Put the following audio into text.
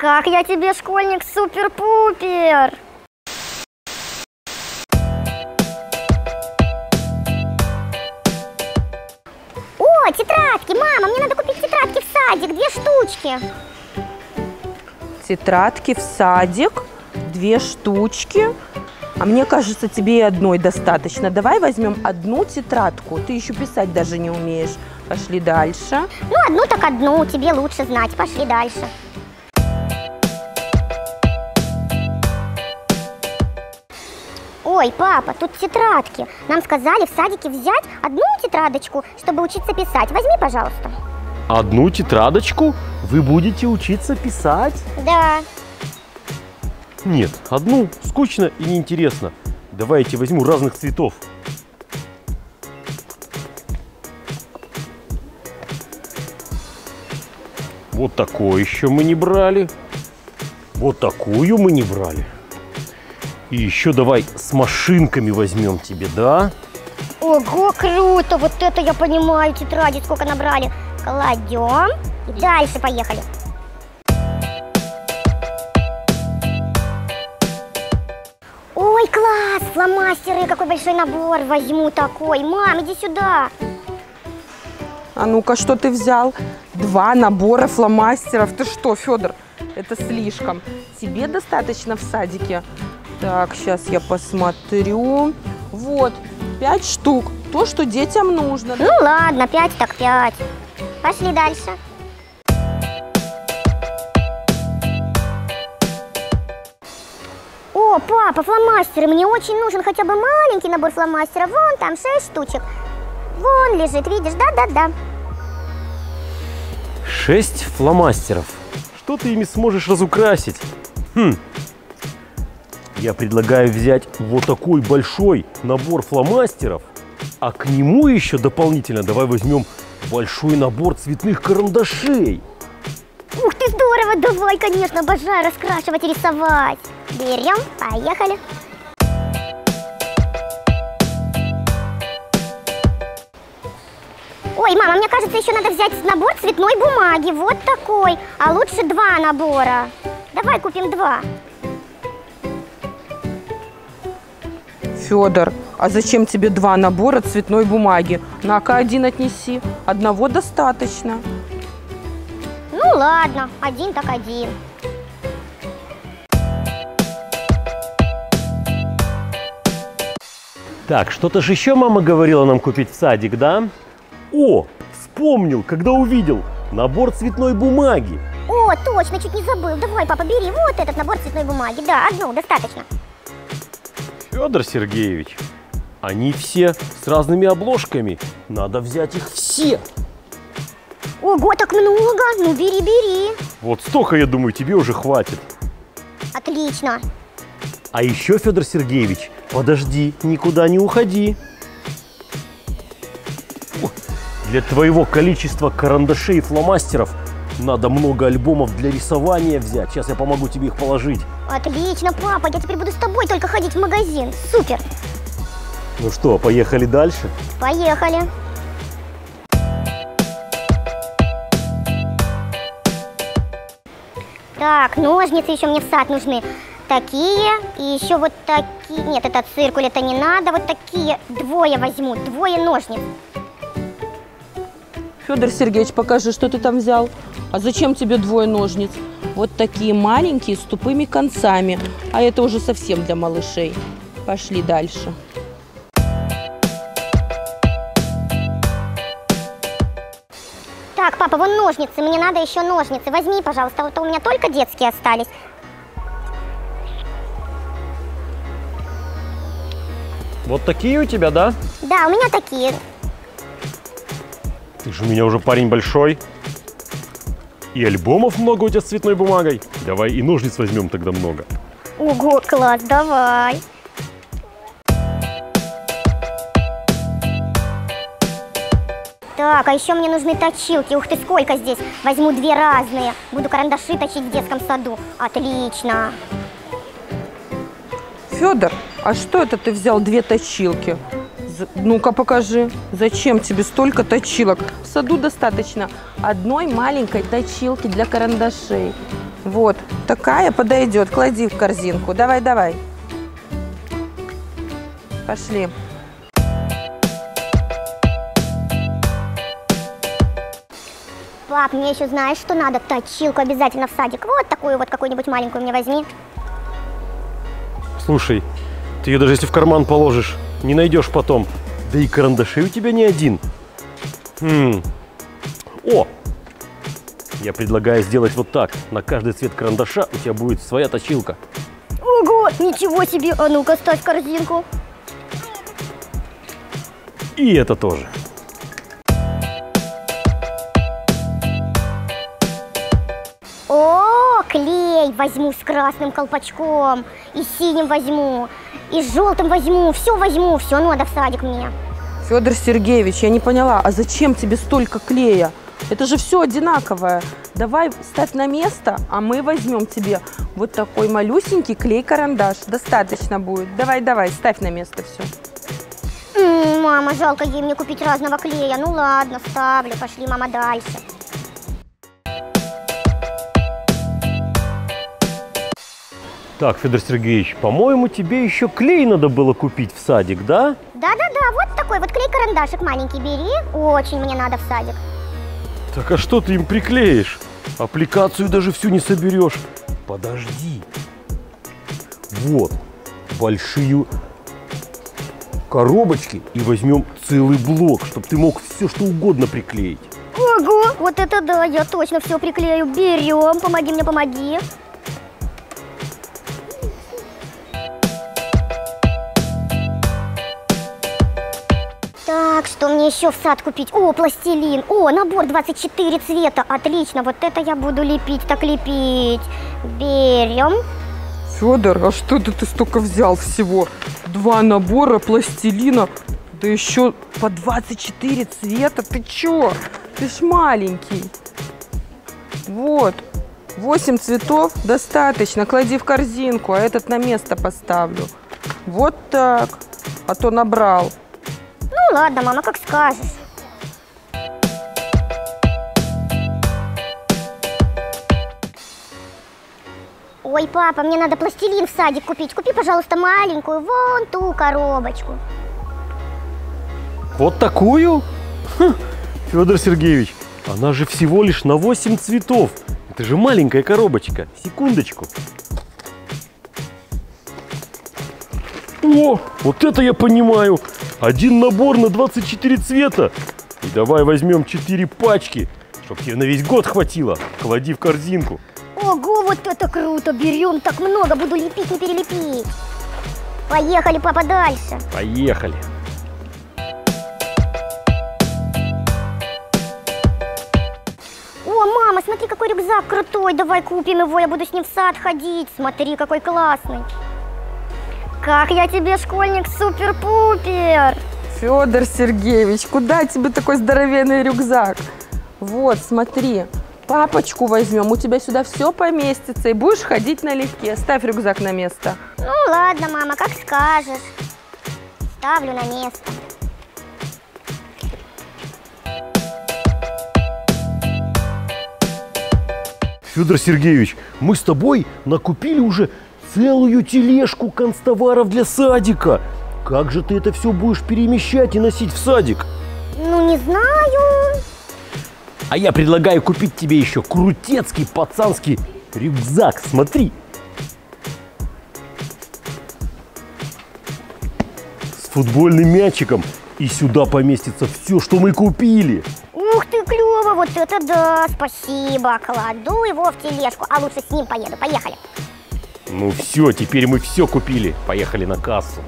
Как я тебе, школьник, супер-пупер! О, тетрадки! Мама, мне надо купить тетрадки в садик, две штучки. Тетрадки в садик, две штучки. А мне кажется, тебе и одной достаточно. Давай возьмем одну тетрадку. Ты еще писать даже не умеешь. Пошли дальше. Ну, одну так одну, тебе лучше знать. Пошли дальше. Ой, папа, тут тетрадки. Нам сказали в садике взять одну тетрадочку, чтобы учиться писать. Возьми, пожалуйста. Одну тетрадочку? Вы будете учиться писать? Да. Нет, одну скучно и неинтересно. Давайте возьму разных цветов. Вот такое еще мы не брали. Вот такую мы не брали. И еще давай с машинками возьмем тебе, да? Ого, круто! Вот это я понимаю, тетради сколько набрали. Кладем и дальше поехали. Ой, класс! Фломастеры, какой большой набор. Возьму такой. Мам, иди сюда. А ну-ка, что ты взял? Два набора фломастеров. Ты что, Федор? Это слишком. Тебе достаточно в садике? Так, сейчас я посмотрю. Вот, пять штук. То, что детям нужно. Ну ладно, пять так пять. Пошли дальше. О, папа, фломастеры. Мне очень нужен хотя бы маленький набор фломастеров. Вон там шесть штучек. Вон лежит, видишь? Да-да-да. Шесть фломастеров. Что ты ими сможешь разукрасить? Хм. Я предлагаю взять вот такой большой набор фломастеров, а к нему еще дополнительно давай возьмем большой набор цветных карандашей. Ух ты, здорово! Давай, конечно, обожаю раскрашивать и рисовать. Берем, поехали. Ой, мама, мне кажется, еще надо взять набор цветной бумаги. Вот такой. А лучше два набора. Давай купим два. Федор, а зачем тебе два набора цветной бумаги? На-ка один отнеси. Одного достаточно. Ну ладно, один так один. Так, что-то же еще мама говорила нам купить в садик, да? О, вспомнил, когда увидел набор цветной бумаги. О, точно, чуть не забыл. Давай, папа, бери вот этот набор цветной бумаги. Да, одну, достаточно. Федор Сергеевич, они все с разными обложками. Надо взять их все. Ого, так много. Ну, бери, бери. Вот столько, я думаю, тебе уже хватит. Отлично. А еще, Федор Сергеевич, подожди, никуда не уходи. Для твоего количества карандашей и фломастеров надо много альбомов для рисования взять. Сейчас я помогу тебе их положить. Отлично, папа, я теперь буду с тобой только ходить в магазин. Супер. Ну что, поехали дальше? Поехали. Так, ножницы еще мне в сад нужны. Такие и еще вот такие. Нет, это циркуль, это не надо. Вот такие двое возьму, двое ножниц. Федор Сергеевич, покажи, что ты там взял. А зачем тебе двое ножниц? Вот такие маленькие с тупыми концами. А это уже совсем для малышей. Пошли дальше. Так, папа, вон ножницы, мне надо еще ножницы. Возьми, пожалуйста, вот у меня только детские остались. Вот такие у тебя, да? Да, у меня такие. Ты же у меня уже парень большой. И альбомов много у тебя с цветной бумагой. Давай и ножниц возьмем тогда много. Ого, класс, давай. Так, а еще мне нужны точилки. Ух ты, сколько здесь. Возьму две разные. Буду карандаши точить в детском саду. Отлично. Федор, а что это ты взял две точилки? Ну-ка покажи, зачем тебе столько точилок? В саду достаточно одной маленькой точилки для карандашей. Вот, такая подойдет. Клади в корзинку. Давай, давай. Пошли. Пап, мне еще знаешь, что надо? Точилку обязательно в садик. Вот такую вот какую-нибудь маленькую мне возьми. Слушай, ты ее даже если в карман положишь, не найдешь потом. Да и карандашей у тебя не один. Хм. О! Я предлагаю сделать вот так. На каждый цвет карандаша у тебя будет своя точилка. Ого, ничего себе. А ну-ка, ставь корзинку. И это тоже. Возьму с красным колпачком, и синим возьму, и с желтым возьму, все возьму, все надо в садик мне. Федор Сергеевич, я не поняла, а зачем тебе столько клея? Это же все одинаковое. Давай ставь на место, а мы возьмем тебе вот такой малюсенький клей-карандаш. Достаточно будет. Давай, давай, ставь на место все. М, мама, жалко ей мне купить разного клея. Ну ладно, ставлю, пошли, мама, дальше. Так, Федор Сергеевич, по-моему, тебе еще клей надо было купить в садик, да? Да-да-да, вот такой вот клей-карандашик маленький бери. Очень мне надо в садик. Так а что ты им приклеишь? Аппликацию даже всю не соберешь. Подожди. Вот, большие коробочки и возьмем целый блок, чтобы ты мог все что угодно приклеить. Ого, вот это да, я точно все приклею. Берем, помоги мне, помоги. Что мне еще в сад купить? О, пластилин. О, набор 24 цвета. Отлично, вот это я буду лепить, так лепить. Берем. Федор, а что это ты столько взял всего? Два набора пластилина, да еще по 24 цвета. Ты чё? Ты ж маленький. Вот, 8 цветов достаточно. Клади в корзинку, а этот на место поставлю. Вот так. А то набрал. Ладно, мама, как скажешь. Ой, папа, мне надо пластилин в садик купить. Купи, пожалуйста, маленькую, вон ту коробочку. Вот такую? Хм, Федор Сергеевич, она же всего лишь на 8 цветов. Это же маленькая коробочка. Секундочку. О, вот это я понимаю. Один набор на 24 цвета. И давай возьмем 4 пачки, чтобы тебе на весь год хватило. Клади в корзинку. Ого, вот это круто! Берем так много, буду лепить, не перелепить. Поехали, папа, дальше. Поехали. О, мама, смотри, какой рюкзак крутой. Давай купим его, я буду с ним в сад ходить. Смотри, какой классный. Как я тебе, школьник, супер-пупер. Федор Сергеевич, куда тебе такой здоровенный рюкзак? Вот, смотри, папочку возьмем, у тебя сюда все поместится и будешь ходить налегке. Ставь рюкзак на место. Ну ладно, мама, как скажешь. Ставлю на место. Федор Сергеевич, мы с тобой накупили уже целую тележку констоваров для садика. Как же ты это все будешь перемещать и носить в садик? Ну, не знаю. А я предлагаю купить тебе еще крутецкий пацанский рюкзак. Смотри. С футбольным мячиком. И сюда поместится все, что мы купили. Ух ты, клево, вот это да, спасибо. Кладу его в тележку, а лучше с ним поеду. Поехали. Ну все, теперь мы все купили. Поехали на кассу.